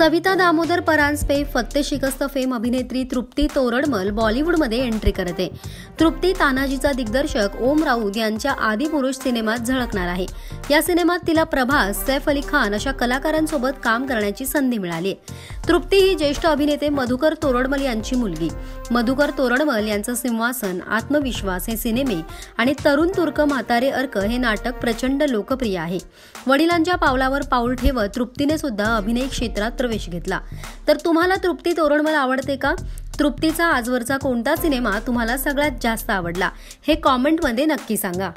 सविता दामोदर परांजपे फत्ते शिकस्त फेम अभिनेत्री तृप्ती तोरडमल बॉलिवूडमध्ये एंट्री करते. तृप्ती तानाजीचा दिग्दर्शक ओम राऊत यांच्या आदिपुरुष सिनेमात झळकणार आहे. या सिनेमात तिला प्रभास सैफ अली खान अशा कलाकारांसोबत काम करण्याची संधी मिळाली. तृप्ती ही ज्येष्ठ अभिनेते मधुकर तोरडमल यांची मुलगी. मधुकर तोरडमल यांचं सिंहासन आत्मविश्वास हे सिनेमे आणि तरुण तुर्क म्हातारे अर्क हे नाटक प्रचंड लोकप्रिय आहे. वडिलांच्या पावलावर पाऊल ठेवत तृप्तीने सुद्धा अभिनय क्षेत्रात प्रवेश घेतला. तर तुम्हाला तृप्ती तोरणमल आवडते का? तृप्तीचा आजवरचा कोणता सिनेमा तुम्हाला सगळ्यात जास्त आवडला? हे कॉमेंटमध्ये नक्की सांगा.